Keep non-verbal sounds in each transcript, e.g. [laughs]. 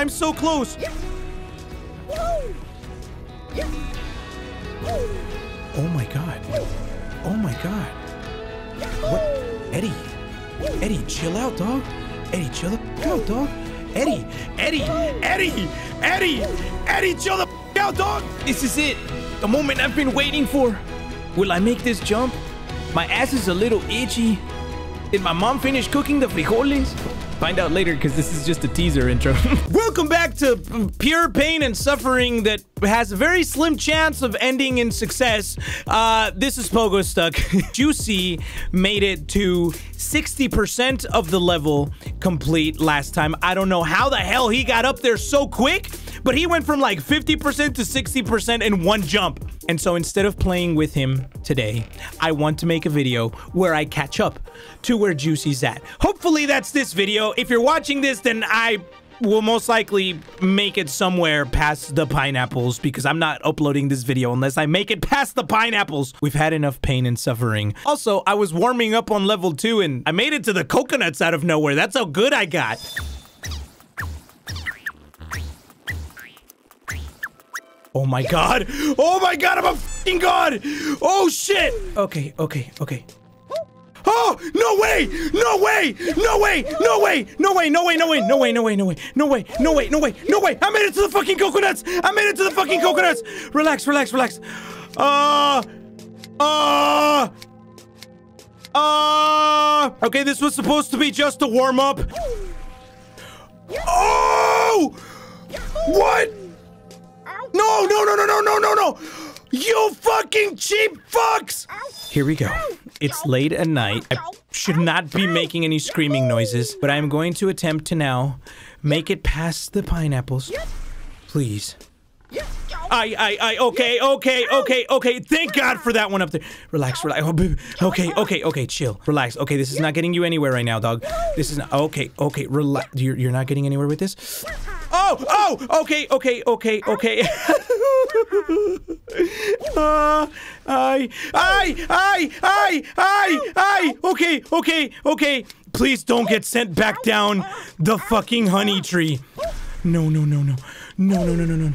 I'm so close. Oh my god. Oh my god. What? Eddie. Eddie, chill out, dog. Eddie, chill out, dog. Eddie, Eddie, Eddie, Eddie, Eddie, chill the out, dog. This is it. The moment I've been waiting for. Will I make this jump? My ass is a little itchy. Did my mom finish cooking the frijoles? Find out later because this is just a teaser intro. [laughs] Welcome back to pure pain and suffering that has a very slim chance of ending in success. Uh, this is Pogostuck. [laughs] Juicy made it to 60% of the level complete last time. I don't know how the hell he got up there so quick, but he went from like 50% to 60% in one jump. And so instead of playing with him today, I want to make a video where I catch up to where Juicy's at. Hopefully that's this video. If you're watching this, then I will most likely make it somewhere past the pineapples because I'm not uploading this video unless I make it past the pineapples. We've had enough pain and suffering. Also, I was warming up on level two and I made it to the coconuts out of nowhere. That's how good I got. Oh my god. Oh my god, I'm a god. Oh shit. Okay, okay, okay. Oh, no way! No way! No way! No way! No way! No way! No way! No way! No way! No way! No way! No way! No way! No way! I made it to the fucking coconuts! I made it to the fucking coconuts! Relax, relax, relax. Uh uh uh Okay, this was supposed to be just a warm up. Oh! What? No, no, no, no, no, no, no, no! You fucking cheap fucks! Here we go. It's late at night. I should not be making any screaming noises, but I am going to attempt to now make it past the pineapples. Please. I, I, I, okay, okay, okay, okay. Thank God for that one up there. Relax, relax. Oh. Okay, okay, okay, chill. Relax. Okay, this is not getting you anywhere right now, dog. This is not, okay, okay, relax. You're, you're not getting anywhere with this? Oh, oh, okay, okay, okay, okay. [laughs] uh, I, I, I, I, I, okay, okay, okay. Please don't get sent back down the fucking honey tree. No, no, no, no. No, no, no, no, no.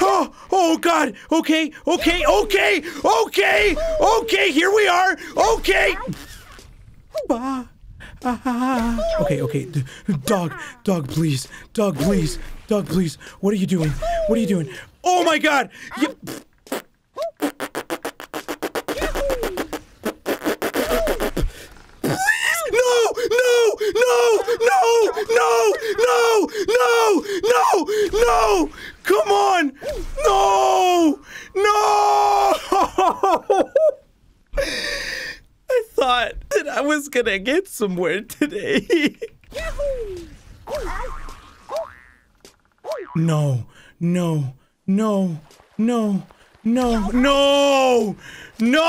Oh, oh God. Okay, okay, okay, okay, okay. Here we are. Okay. Ah. Okay, okay. Dog, dog, please. Dog, please. Doug, please. What are you doing? What are you doing? Oh my god! You gonna get somewhere today. No, no, no, no, no, no, no!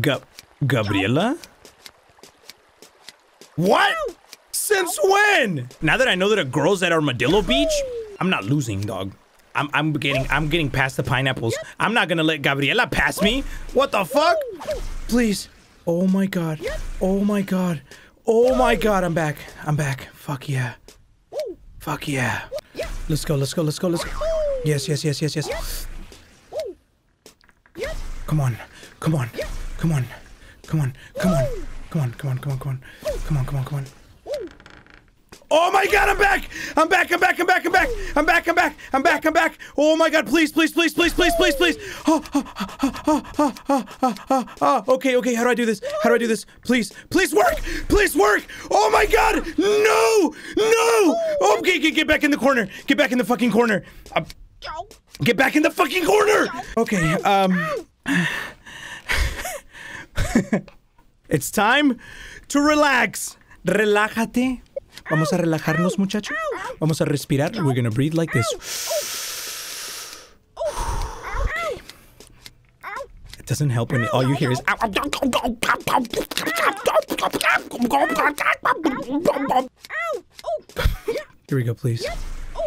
Gab Gabriela? What? Since when? Now that I know that a girl's at Armadillo Beach, I'm not losing, dog. I'm I'm getting I'm getting past the pineapples. I'm not gonna let Gabriela pass me. What the fuck? Please. Oh my god. Oh my god. Oh my god, I'm back. I'm back. Fuck yeah. Fuck yeah. Let's go, let's go, let's go, let's go. Yes, yes, yes, yes, yes. Come on. Come on. Come on. Come on. Come on. Come on, come on, come on, come on. Come on, come on, come on. Oh my god, I'm back! I'm back, I'm back, I'm back, I'm back, I'm back, I'm back, I'm back, I'm back. Oh my god, please, please, please, please, please, please, please. Okay, okay, how do I do this? How do I do this? Please, please work! Please work! Oh my god! No! No! Okay, get, get back in the corner. Get back in the fucking corner. Uh, get back in the fucking corner! Okay, um... [laughs] it's time to relax. Relájate Vamos a relajarnos, muchacho. Vamos a respirar. We're gonna breathe like this. It doesn't help when all you hear is. Here we go, please.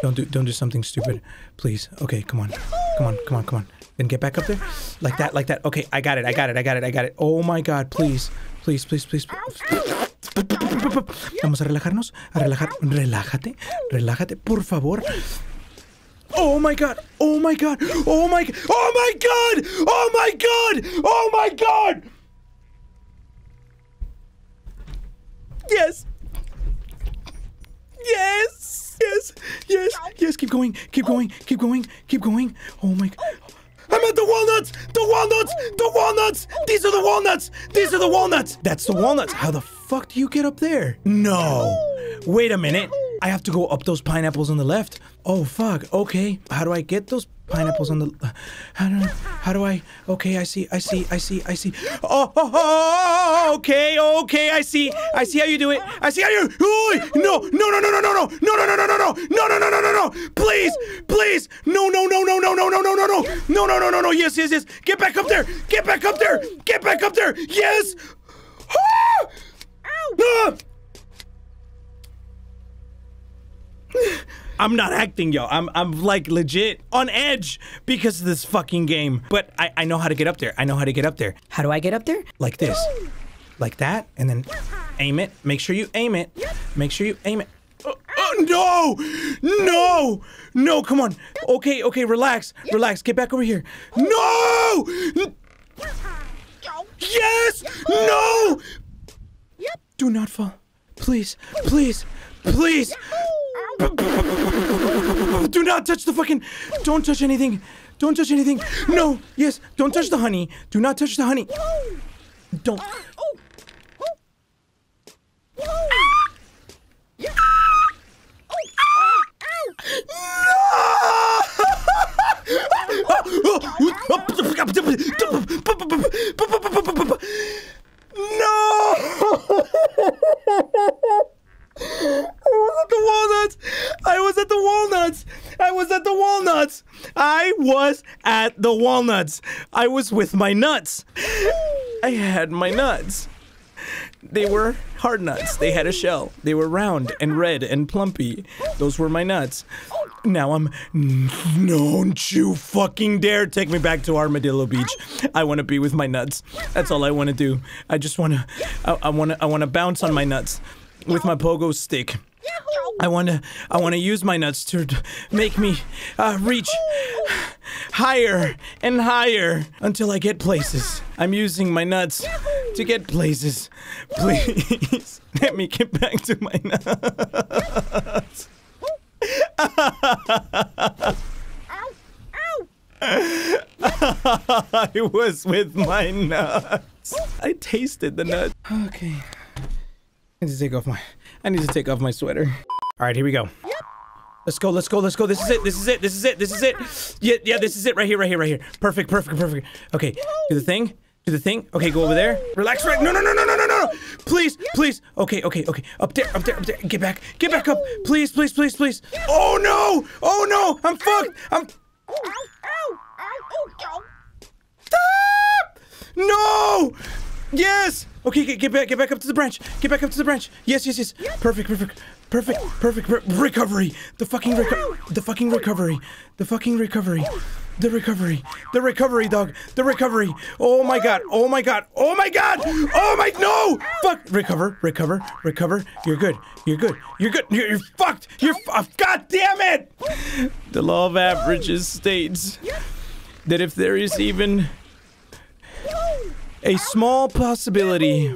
Don't do don't do something stupid, please. Okay, come on, come on, come on, come on. Then get back up there, like that, like that. Okay, I got it, I got it, I got it, I got it. Oh my God, please, please, please, please. please. Vamos a relajarnos, a relajar. Relájate, relájate, por favor. Oh my god! Oh my god! Oh my Oh my god! Oh my god! Oh my god! Yes. Yes. Yes. Yes. Yes. Keep going. Keep going. Keep going. Keep going. Oh my. I'm at the walnuts! The walnuts! The walnuts! These are the walnuts! These are the walnuts! That's the walnuts. How the fuck do you get up there? No. Wait a minute. I have to go up those pineapples on the left. Oh fuck. Okay. How do I get those pineapples on the how do how do I okay I see I see I see I see oh, oh, oh okay okay I see I see how you do it I see how you oh, no no no no no no no no no no no no no no no no no no no please please no no no no no no no no no no no no no no no yes yes yes get back up there get back up there get back up there yes ah! [laughs] I'm not acting, yo. I'm I'm like legit on edge because of this fucking game. But I, I know how to get up there. I know how to get up there. How do I get up there? Like this. Like that. And then aim it. Make sure you aim it. Make sure you aim it. Oh, oh, no! No! No, come on. Okay, okay, relax. Relax. Get back over here. No! Yes! No! Do not fall. Please, please, please. Do not touch the fucking. Don't touch anything. Don't touch anything. No. Yes. Don't touch the honey. Do not touch the honey. Don't. No! I was at the walnuts. I was at the walnuts. I was at the walnuts. I was at the walnuts. I was with my nuts. I had my nuts. They were hard nuts. They had a shell. They were round and red and plumpy. Those were my nuts. Now I'm. Don't you fucking dare take me back to Armadillo Beach. I want to be with my nuts. That's all I want to do. I just want to. I want to. I want to bounce on my nuts with my pogo stick. I want to I want to use my nuts to make me uh, reach higher and higher until I get places. I'm using my nuts to get places. Please [laughs] let me get back to my nuts. [laughs] I was with my nuts. I tasted the nuts. Okay. I need to take off my I need to take off my sweater. All right, here we go. Let's go, let's go, let's go. This is it, this is it, this is it, this is it. Yeah, yeah, this is it right here, right here, right here. Perfect, perfect, perfect. Okay, do the thing, do the thing. Okay, go over there. Relax, right? No, no, no, no, no, no, no. Please, please. Okay, okay, okay. Up there, up there, up there. Get back, get back up. Please, please, please, please. Oh no, oh no, I'm fucked. I'm. Stop! No! Yes! Okay, get, get back, get back up to the branch. Get back up to the branch. Yes, yes, yes. Perfect, perfect, perfect, perfect. Re recovery. The fucking reco the fucking recovery. The fucking recovery. The recovery. The recovery, dog. The recovery. Oh my god. Oh my god. Oh my god. Oh my no. Fuck. Recover. Recover. Recover. You're good. You're good. You're good. You're, you're fucked. You're. Uh, god damn it. The law of averages states that if there is even a small possibility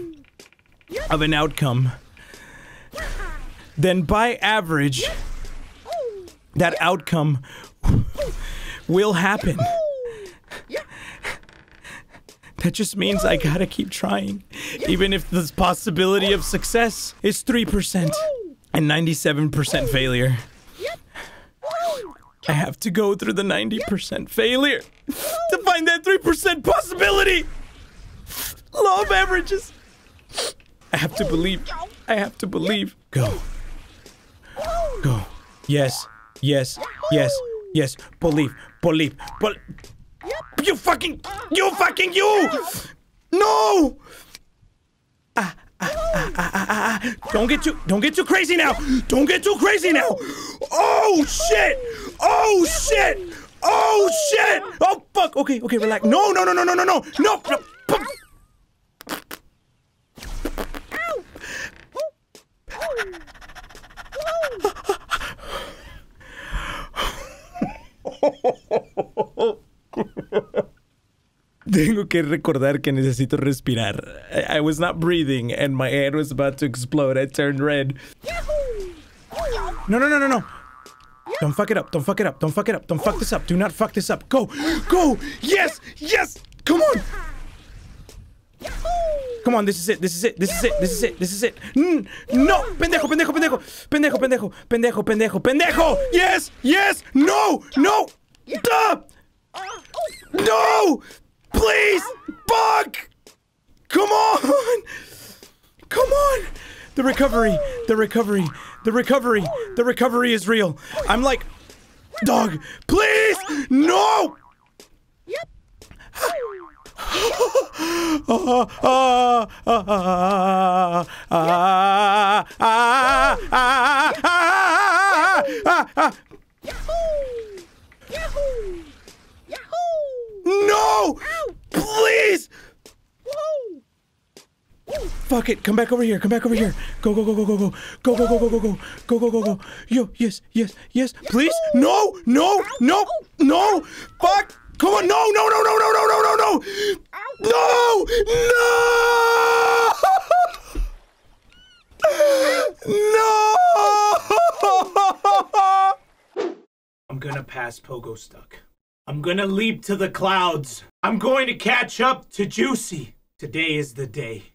of an outcome, then by average, that outcome will happen. That just means I gotta keep trying, even if the possibility of success is 3% and 97% failure. I have to go through the 90% failure to find that 3% possibility. Of averages. I have to believe. I have to believe. Go. Go. Yes. Yes. Yes. Yes. Believe. Believe. Believe. You fucking. You fucking you! No! Ah, ah, ah, ah, ah, ah. Don't get too. Don't get too crazy now. Don't get too crazy now. Oh shit! Oh shit! Oh shit! Oh fuck! Okay, okay, relax. No, no, no, no, no, no, no, no. no. [laughs] Tengo que recordar que necesito respirar. I, I, was not breathing and my head was about to explode. I turned red. No, no, no, no, no. Don't fuck it up. Don't fuck it up. Don't fuck it up. Don't fuck this up. Do not fuck this up. Go. Go. Yes. Yes. Come on. Come on, this is it, this is it, this is it, this is it, this is it. No, pendejo, pendejo, pendejo, pendejo, pendejo, pendejo, pendejo, pendejo. Yes, yes, no, no, duh, no, please, fuck. Come on, come on. The recovery, the recovery, the recovery, the recovery is real. I'm like, dog, please, no. Ah. No! Please! Fuck it. Come back over here. Come back over here. Go, go, go, go, go, go. Go, go, go, go, go, go. Go, go, go, go. Yo, yes, yes, yes. Please? No, no, no, no. Fuck. Come on. No, no, no, no, no, no, no, no, no. No! No! No! [laughs] I'm gonna pass Pogostuck. I'm gonna leap to the clouds. I'm going to catch up to Juicy. Today is the day.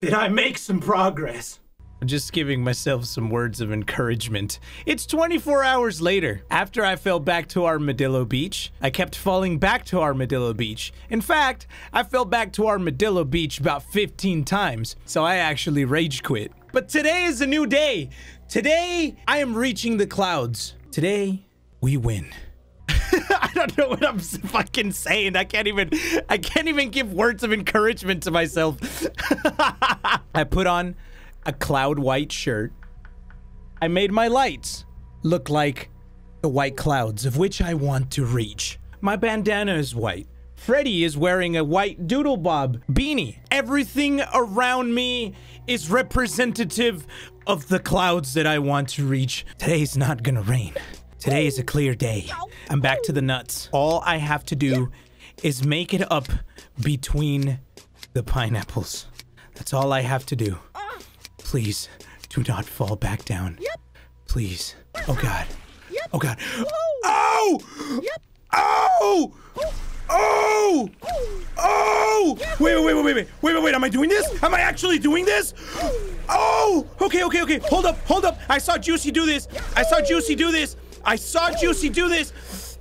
Did I make some progress? Just giving myself some words of encouragement. It's 24 hours later. After I fell back to Armadillo Beach, I kept falling back to Armadillo Beach. In fact, I fell back to Armadillo Beach about 15 times, so I actually rage quit. But today is a new day. Today, I am reaching the clouds. Today, we win. [laughs] I don't know what I'm fucking saying. I can't even I can't even give words of encouragement to myself. [laughs] I put on a cloud white shirt. I made my lights look like the white clouds of which I want to reach. My bandana is white. Freddy is wearing a white doodle bob beanie. Everything around me is representative of the clouds that I want to reach. Today's not gonna rain. Today is a clear day. I'm back to the nuts. All I have to do is make it up between the pineapples. That's all I have to do. Please do not fall back down. Yep. Please. Oh god. Yep. Oh god. Oh! oh. Yep. Oh! Oh! Oh! Wait, wait, wait, wait, wait, wait, wait, wait, am I doing this? Am I actually doing this? Oh! Okay, okay, okay. Hold up, hold up. I saw Juicy do this. I saw Juicy do this. I saw Juicy do this.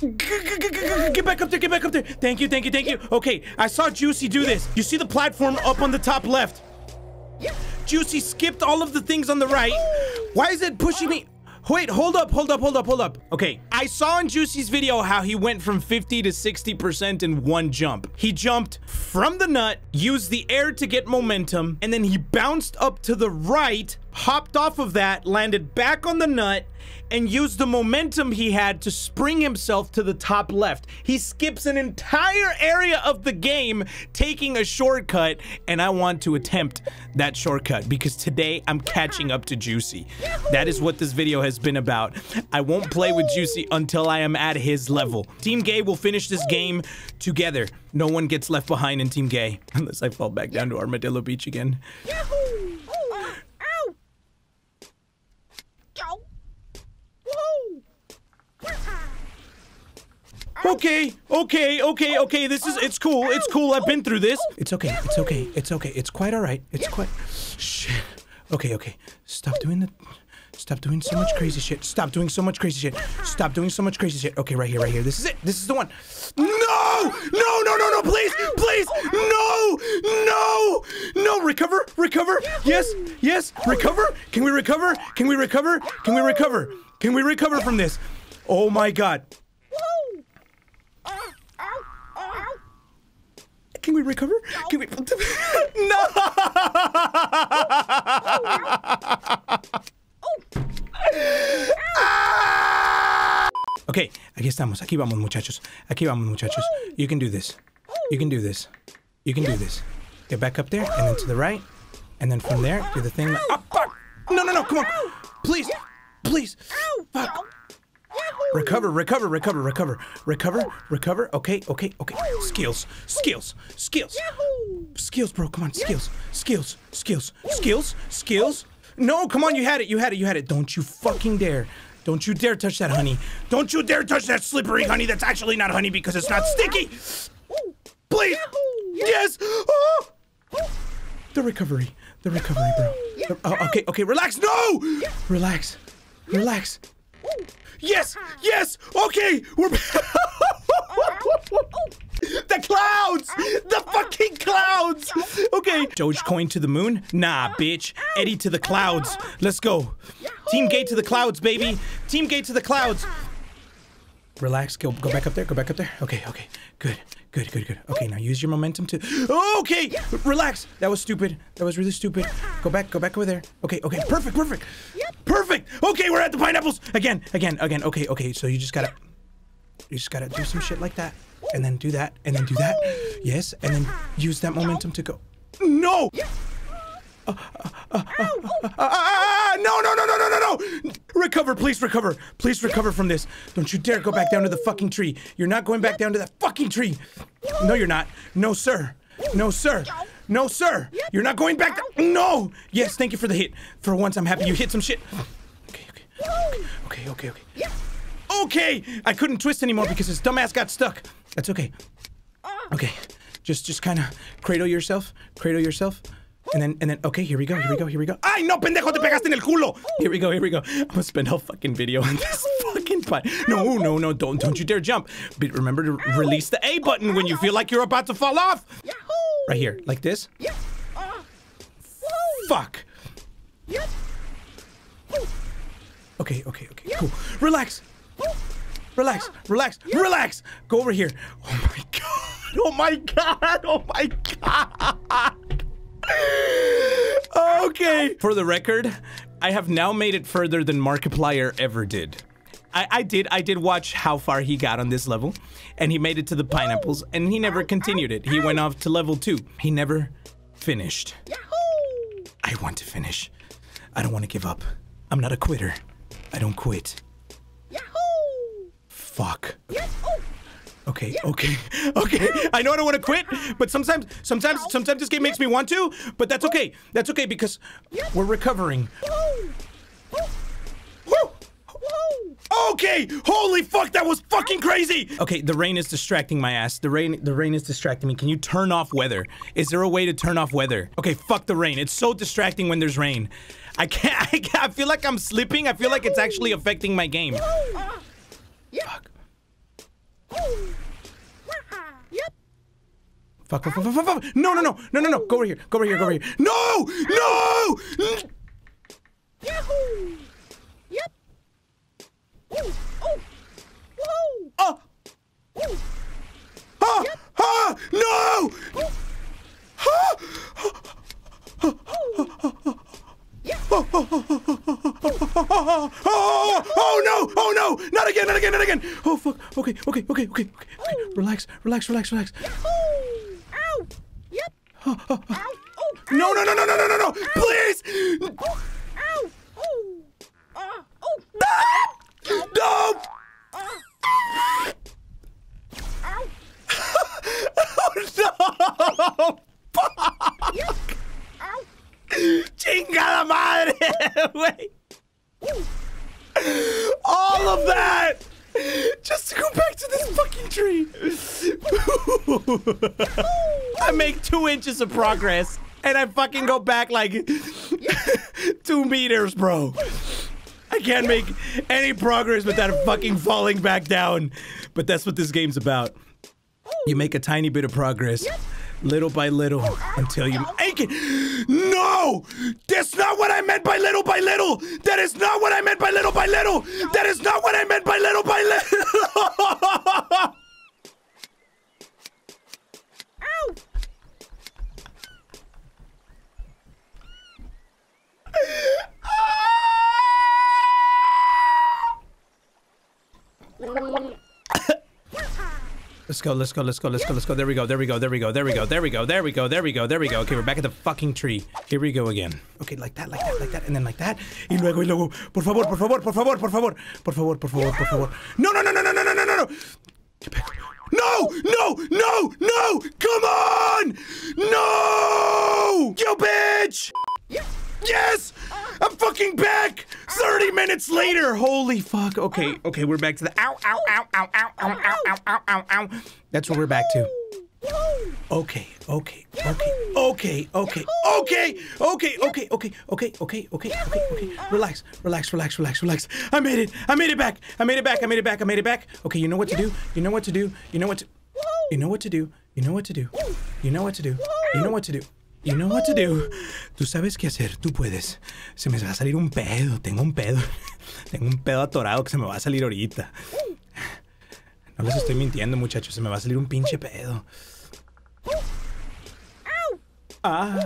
Get back up there, get back up there. Thank you, thank you, thank you. Okay, I saw Juicy do this. You see the platform up on the top left? Juicy skipped all of the things on the right. Why is it pushing me? Wait, hold up, hold up, hold up, hold up. Okay, I saw in Juicy's video how he went from 50 to 60% in one jump. He jumped from the nut, used the air to get momentum, and then he bounced up to the right, hopped off of that, landed back on the nut, and used the momentum he had to spring himself to the top left. He skips an entire area of the game taking a shortcut, and I want to attempt that shortcut because today I'm catching up to Juicy. That is what this video has been about. I won't play with Juicy until I am at his level. Team Gay will finish this game together. No one gets left behind in Team Gay [laughs] unless I fall back down to Armadillo Beach again. Yahoo! Oh, ow! Ow! Whoa! Okay, okay, okay, okay. This is it's cool. It's cool. I've been through this. It's okay. It's okay. It's okay. It's quite all right. It's quite shit. Okay, okay. Stop doing the Stop doing so much crazy shit. Stop doing so much crazy shit. Stop doing so much crazy shit. Okay, right here, right here. This is it. This is the one. No! No, no, no, no, please, please. No! No! No, recover, recover. Yes, yes, recover. Can we recover? Can we recover? Can we recover? Can we recover from this? Oh my god. Can we recover? Can we? [laughs] no! [laughs] Okay, aquí estamos. Aquí vamos, muchachos. Aquí vamos, muchachos. You can do this. You can do this. You can do this. Get back up there, and then to the right, and then from there, do the thing. Oh, fuck! No, no, no! Come on! Please, please! Fuck! Recover, recover, recover, recover, recover, recover. Okay, okay, okay. Skills, skills, skills. Skills, bro. Come on, skills, skills, skills, skills, skills. No, come on, you had it, you had it, you had it. Don't you fucking dare. Don't you dare touch that honey. Don't you dare touch that slippery honey that's actually not honey because it's not sticky. Please. Yes. Oh. The recovery. The recovery, bro. Oh, okay, okay, relax. No! Relax. Relax. Yes! Yes! Okay! We're [laughs] The clouds! The fucking clouds! Okay. Dogecoin to the moon? Nah, bitch. Eddie to the clouds. Let's go. Team Gate to the clouds, baby. Team Gate to the clouds. Relax. Go go back up there. Go back up there. Okay, okay. Good. Good, good, good. Okay, now use your momentum to Okay! Relax. That was stupid. That was really stupid. Go back, go back over there. Okay, okay. Perfect, perfect. Perfect. Okay, we're at the pineapples. Again, again, again. Okay, okay. So you just gotta you just gotta do some shit like that. And then do that. And then do that. Yes. And then use that momentum to go. No! Oh. Ah, ah, ah, ah, no, no, no, no, no, no, no! Recover, please recover. Please recover from this. Don't you dare go back down to the fucking tree. You're not going back down to that fucking tree. No, you're not. No, sir. No, sir. No, sir. You're not going back. No. Yes, thank you for the hit. For once, I'm happy you hit some shit. Okay, okay. Okay, okay, okay. Okay! I couldn't twist anymore because his dumbass got stuck. That's okay. Uh. Okay. Just just kind of cradle yourself. Cradle yourself. And then, and then, okay, here we go, here we go, here we go. ¡Ay, no, pendejo, te pegaste en el culo! Here we go, here we go. I'm gonna spend a fucking video on this [laughs] fucking part. No, no, no, don't, don't you dare jump. But remember to release the A button when you feel like you're about to fall off. Right here, like this. Fuck. Okay, okay, okay, cool. Relax. Relax, relax, relax. Go over here. Oh my [laughs] god. Oh my god. Oh my god. [laughs] Okay. For the record, I have now made it further than Markiplier ever did. I, I did I did watch how far he got on this level, and he made it to the pineapples, and he never continued it. He went off to level two. He never finished. Yahoo! I want to finish. I don't want to give up. I'm not a quitter. I don't quit. Yahoo! Fuck. Okay, okay, [laughs] okay. I know I don't want to quit, but sometimes, sometimes, sometimes this game makes me want to. But that's okay. That's okay because we're recovering. Okay, holy fuck, that was fucking crazy. Okay, the rain is distracting my ass. The rain, the rain is distracting me. Can you turn off weather? Is there a way to turn off weather? Okay, fuck the rain. It's so distracting when there's rain. I can't. [laughs] I, can't, I feel like I'm slipping. I feel like it's actually affecting my game. Fuck. Fuck, fuck, fuck, fuck, fuck, fuck. No, no, no, no, no, no. Go over here. Go over here. Go over here. No! No! Oh! Ah! Ah! No! Oh, oh oh, no! Oh no! Not again! Not again! Not again! Oh fuck! Okay, okay, okay, okay, okay. okay. Relax, relax, relax, relax. Oh, oh, oh. No, no, no, no, no, no, no, no! No! Oh no! ¡Chingada madre! Güey. All of that! Just to go back to this fucking tree! I make two inches of progress, and I fucking go back like [laughs] two meters, bro. I can't make any progress without fucking falling back down. But that's what this game's about. You make a tiny bit of progress, little by little, until you make it. No! That's not what I meant by little by little! That is not what I meant by little by little! That is not what I meant by little by little! [laughs] Let's go, let's go, let's go, let's go, let's go. There we go, there we go, there we go, there we go, there we go, there we go, there we go, there we go. Okay, we're back at the fucking tree. Here we go again. Okay, like that, like that, like that, and then like that. Y luego, y luego. Por favor, por favor, por favor, por favor. Por favor, por favor, por favor. No, no, no, no, no, no, no, no, no, no. Get back. No, no, no, no! Come on! No! You bitch! Yes! I'm fucking back! 30 minutes later! Holy fuck. Okay, okay, we're back to the ow, ow, ow, ow, ow, ow, ow, ow, ow, ow, ow. That's what we're back to. Okay, okay, okay, okay, okay, okay, okay, okay, okay, okay, okay, okay, okay, okay. Relax, relax, relax, relax, relax. I made it. I made it back. I made it back. I made it back. I made it back. Okay, you know what to do. You know what to do. You know what to. You know what to do. You know what to do. You know what to do. You know what to do. You know what to do. Tú sabes qué hacer. Tú puedes. Se me va a salir un pedo. Tengo un pedo. [laughs] Tengo un pedo atorado que se me va a salir ahorita. No les estoy mintiendo, muchachos. Se me va a salir un pinche pedo. Ah,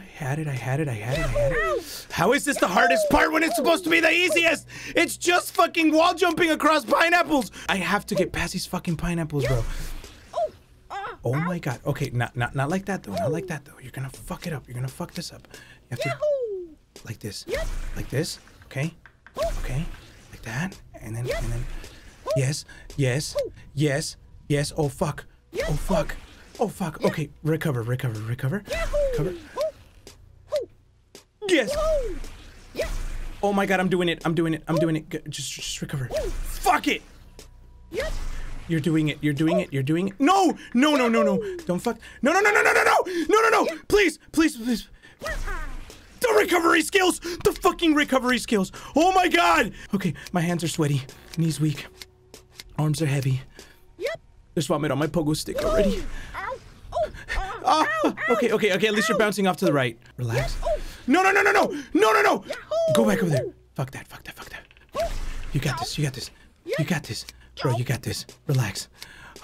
I had it, I had it, I had it, I had it. How is this the hardest part when it's supposed to be the easiest? It's just fucking wall jumping across pineapples. I have to get past these fucking pineapples, bro. Oh my god. Okay, not not not like that though. Not like that though. You're gonna fuck it up. You're gonna fuck this up. You have to like this. Like this. Okay. Okay. Like that. And then and then Yes. Yes. Yes. Yes. Oh fuck. Oh fuck. Oh fuck. Okay. Recover. Recover. Recover. Recover. Yes. Oh my god. I'm doing it. I'm doing it. I'm doing it. Just just recover. Fuck it. You're doing it. You're doing it. You're doing it. No! No, no, no, no. Don't fuck. No, no, no, no, no, no, no! No, no, no! Please, please, please. The recovery skills! The fucking recovery skills! Oh my god! Okay, my hands are sweaty. Knees weak. Arms are heavy. Yep. There's vomit on my pogo stick already. Ah, oh, okay, okay, okay. At least you're bouncing off to the right. Relax. No, no, no, no, no, no, no, no. Go back over there. Fuck that. Fuck that. Fuck that. You got this. You got this. You got this bro. You got this. Relax. [laughs]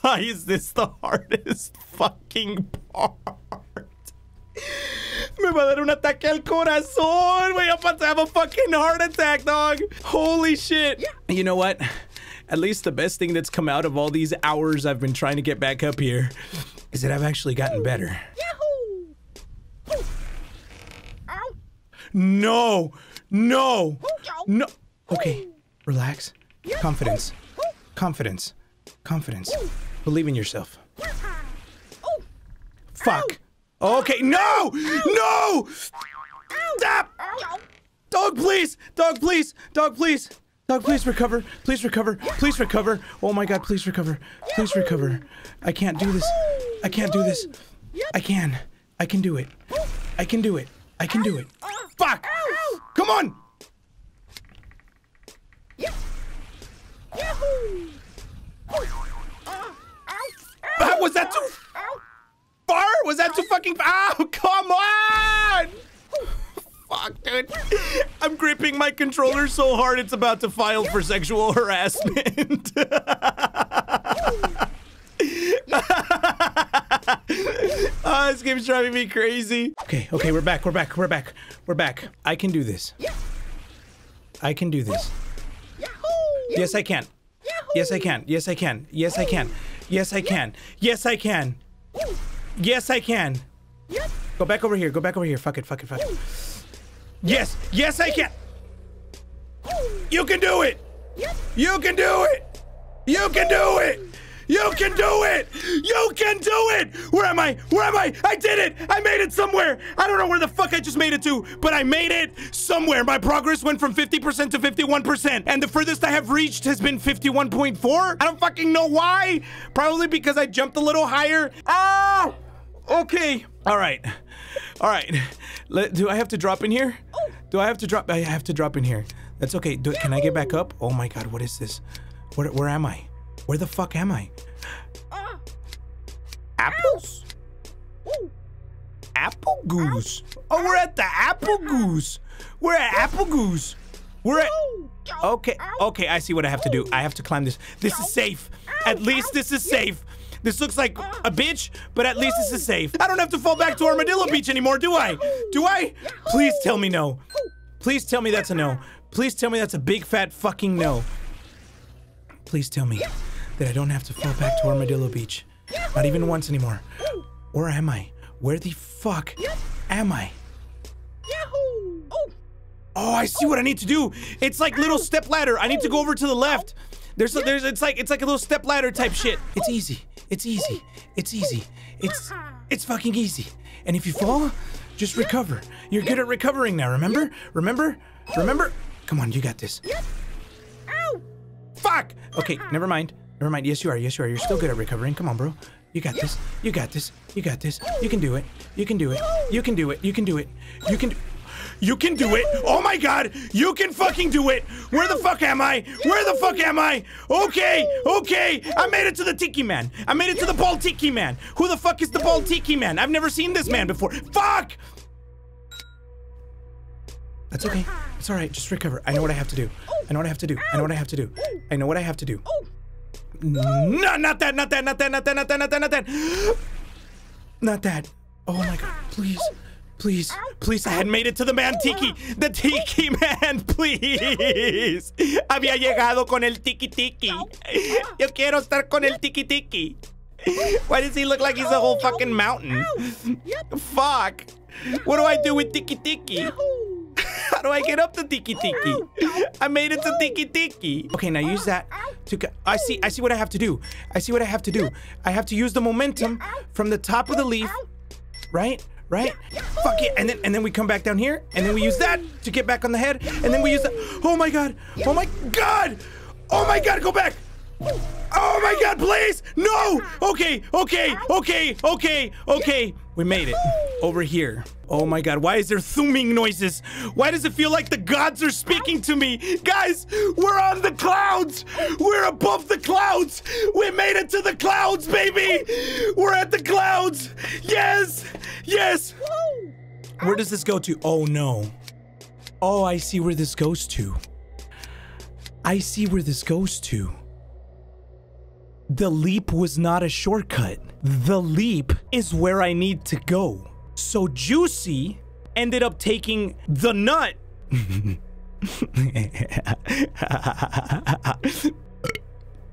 Why is this the hardest fucking part? Me va a dar un ataque al corazón. Voy a have a fucking heart attack, dog. Holy shit. You know what? At least the best thing that's come out of all these hours I've been trying to get back up here is that I've actually gotten better. Yahoo! No, no, no. Okay, relax. Confidence, confidence, confidence. Believe in yourself. Fuck. Okay, no, no. Stop. Dog, please! Dog, please! Dog, please! Dog, please recover! Please recover! Please recover! Oh my god, please recover! Please recover! I can't do this! I can't do this! I can! I can do it! I can do it! I can do it! Fuck! Come on! Yahoo! Was that too far? Was that too fucking far? Oh, come on! Fuck, dude. I'm gripping my controller so hard it's about to file for sexual harassment. [laughs] oh, this game's driving me crazy. Okay, okay, we're back, we're back, we're back, we're back. I can do this. I can do this. Yes, I can. Yes, I can. Yes, I can. Yes, I can. Yes, I can. Yes, I can. Yes, I can. Go back over here. Go back over here. Fuck it. Fuck it. Fuck it. Yes. Yes, I can. You can do it. You can do it. You can do it. You can do it. You can do it. Where am I? Where am I? I did it. I made it somewhere. I don't know where the fuck I just made it to, but I made it somewhere. My progress went from 50% to 51%, and the furthest I have reached has been 51.4. I don't fucking know why. Probably because I jumped a little higher. Ah! Okay. All right. All right. Let, do I have to drop in here? Do I have to drop? I have to drop in here. That's okay. Do, can I get back up? Oh my god, what is this? Where, where am I? Where the fuck am I? Uh, Apples? Apple Goose. Oh, we're at the Apple Goose. We're at Apple Goose. We're at. Okay, okay, I see what I have to do. I have to climb this. This is safe. At least this is safe. This looks like a bitch, but at least this is safe. I don't have to fall back to Armadillo Beach anymore, do I? Do I? Please tell me no. Please tell me that's a no. Please tell me that's a big fat fucking no. Please tell me. That I don't have to fall back to Armadillo Beach. Not even once anymore. Where am I? Where the fuck am I? Yahoo! Oh! I see what I need to do. It's like little step ladder. I need to go over to the left. There's a, there's it's like it's like a little step ladder type shit. It's easy. It's easy. It's easy. It's it's fucking easy. And if you fall, just recover. You're good at recovering now, remember? Remember? Remember? Come on, you got this. Ow! Fuck! Okay, never mind. Never mind. Yes, you are. Yes, you are. You're still good at recovering. Come on, bro. You got this. You got this. You got this. You can do it. You can do it. You can do it. You can do it. You can. You can do it. Oh my god. You can fucking do it. Where the fuck am I? Where the fuck am I? Okay. Okay. I made it to the Tiki Man. I made it to the Bald Tiki Man. Who the fuck is the Bald Tiki Man? I've never seen this man before. Fuck! That's okay. It's all right. Just recover. I know what I have to do. I know what I have to do. I know what I have to do. I know what I have to do. No, not that, not that, not that, not that, not that, not that, not that. Not that. Oh my god, please. Please, please, I had made it to the man Tiki. The Tiki man, [laughs] please. Había llegado con el Tiki Tiki. Yo quiero estar con el Tiki Tiki. Why does he look like he's a whole fucking mountain? Fuck. What do I do with Tiki Tiki? [laughs] How do I get up the Tiki Tiki? I made it to Tiki Tiki. Okay, now use that to. I see. I see what I have to do. I see what I have to do. I have to use the momentum from the top of the leaf, right? Right? Fuck it. And then and then we come back down here, and then we use that to get back on the head, and then we use that. Oh my god! Oh my god! Oh my god! Go back! Oh my god, please! No! Okay, okay, okay, okay, okay. We made it. Over here. Oh my god, why is there thumbing noises? Why does it feel like the gods are speaking to me? Guys, we're on the clouds! We're above the clouds! We made it to the clouds, baby! We're at the clouds! Yes! Yes! Where does this go to? Oh no. Oh, I see where this goes to. I see where this goes to. The leap was not a shortcut. The leap is where I need to go. So Juicy ended up taking the nut. [laughs]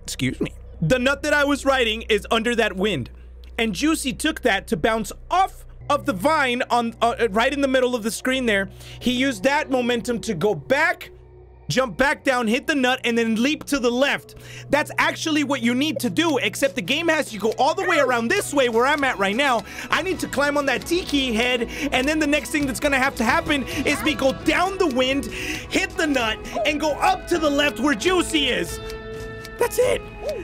Excuse me. The nut that I was riding is under that wind. And Juicy took that to bounce off of the vine on uh, right in the middle of the screen there. He used that momentum to go back, jump back down, hit the nut, and then leap to the left. That's actually what you need to do, except the game has you go all the way around this way where I'm at right now. I need to climb on that tiki head, and then the next thing that's gonna have to happen is me go down the wind, hit the nut, and go up to the left where Juicy is. That's it.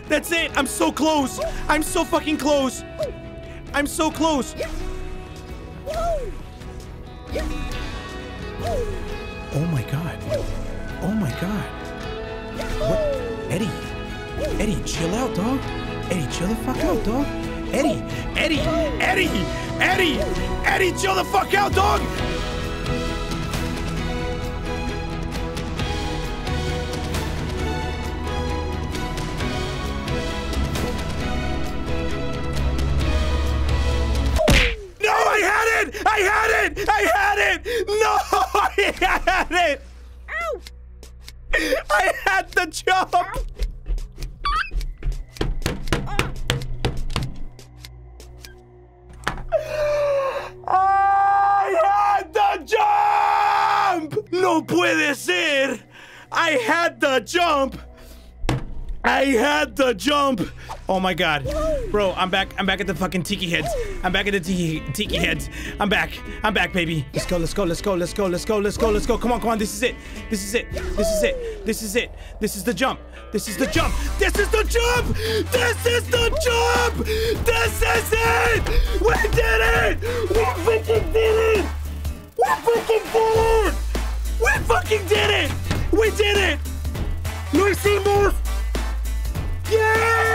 That's it. I'm so close. I'm so fucking close. I'm so close. Oh my god. Oh my god. What? Eddie. Eddie, chill out, dog. Eddie, chill the fuck out, dog. Eddie. Eddie. Eddie. Eddie. Eddie, chill the fuck out, dog. No, I had it! I had it! I had it! No, [laughs] I had it! I had the jump! I had the jump! No puede ser! I had the jump! I had the jump! Oh my god. Bro, I'm back. I'm back at the fucking tiki heads. I'm back at the tiki, tiki heads. I'm back. I'm back, baby. Let's go, let's go, let's go, let's go, let's go, let's go, let's go. Come on, come on. This is it. This is it. This is it. This is it. This is the jump. This is the jump. This is the jump! This is the jump! This is it! We did it! We fucking did it! We fucking did it! We fucking did it! We did it! Luis Seymour! Yes!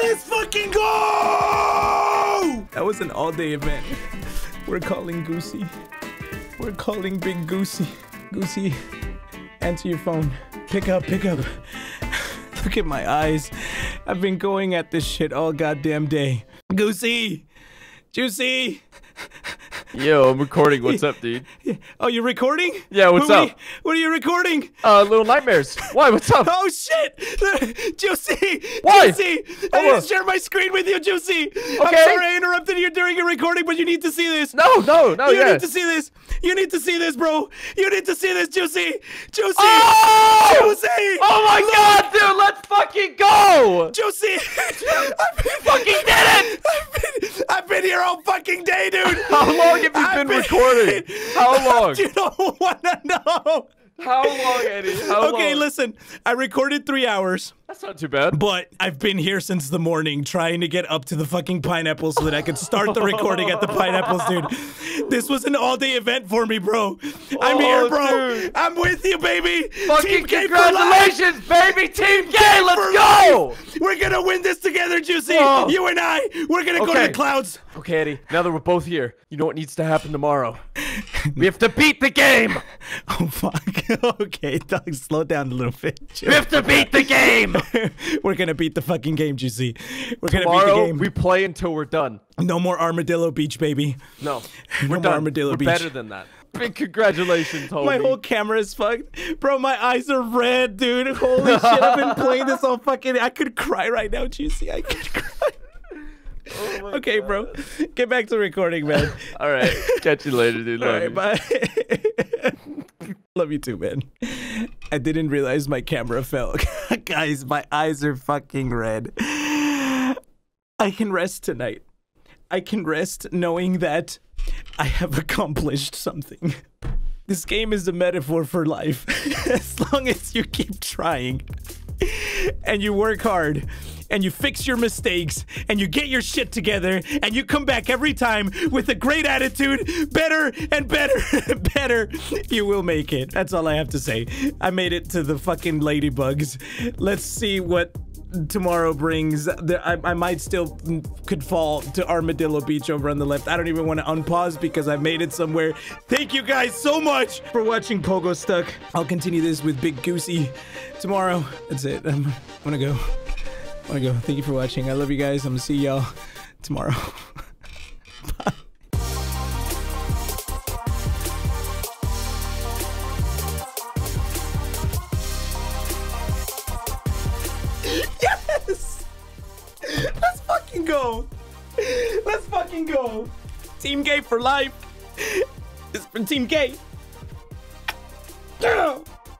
Let's fucking go! That was an all-day event. We're calling Goosey. We're calling Big Goosey. Goosey, answer your phone. Pick up, pick up. [laughs] Look at my eyes. I've been going at this shit all goddamn day. Goosey! Juicy! Yo, I'm recording. What's up, dude? [laughs] Oh, you're recording? Yeah, what's what, are up? you- what are you recording? Uh, Little Nightmares. Why? What's up? Oh shit! [laughs] Juicy! Why? Juicy! I didn't what? share my screen with you, Juicy! I'm Okay. sorry I interrupted you during your recording, but you need to see this. No, no, no, you yeah. need to see this. You need to see this, bro. You need to see this, Juicy. Juicy. Oh! Juicy. Oh my god, dude, let's fucking go! Juicy. I've been Fucking did it! [laughs] I've been, I've been here all fucking day, dude. How long have you I've been recording? [laughs] How long? You don't want to know. How long, Eddie? How okay, long? listen. I recorded three hours. That's not too bad. But I've been here since the morning trying to get up to the fucking pineapple so that I could start the recording at the pineapples, dude. [laughs] This was an all day event for me, bro. I'm Oh, here, bro. dude. I'm with you, baby. Fucking Team life. congratulations, baby! Team Gay, let's go! We're gonna win this together, Juicy. Whoa. You and I. We're gonna go to the clouds. Okay, Eddie, now that we're both here, you know what needs to happen tomorrow? we have to beat the game! [laughs] Oh fuck. [laughs] okay, dog, slow down a little bit. We have to beat the game! [laughs] We're gonna beat the fucking game, Juicy. We're gonna beat the game. we play until we're done. no more Armadillo Beach, baby. No, No we're more done. Armadillo we're Beach. better than that. Big congratulations. My whole camera is fucked. Bro, my eyes are red, dude. Holy shit, I've been playing this all fucking. I could cry right now, Juicy. I could cry. Oh Okay, bro. [laughs] Get back to recording, man. [laughs] All right, catch you later, dude. All Love right, you. bye. [laughs] Love you too, man. I didn't realize my camera fell. Guys, my eyes are fucking red. I can rest tonight. I can rest knowing that I have accomplished something. This game is a metaphor for life. as long as you keep trying and you work hard and you fix your mistakes and you get your shit together and you come back every time with a great attitude, better and better [laughs] better, you will make it. That's all I have to say. I made it to the fucking ladybugs. Let's see what tomorrow brings. I, might still could fall to Armadillo Beach over on the left. I don't even want to unpause because I made it somewhere. Thank you guys so much for watching Pogostuck. I'll continue this with Big Goosey tomorrow. That's it. I'm gonna go. I'm gonna go. Thank you for watching. I love you guys. I'm gonna see y'all tomorrow. [laughs] Bye. Yes! Let's fucking go! Let's fucking go! Team gay for life! Is for Team Gay! Yeah!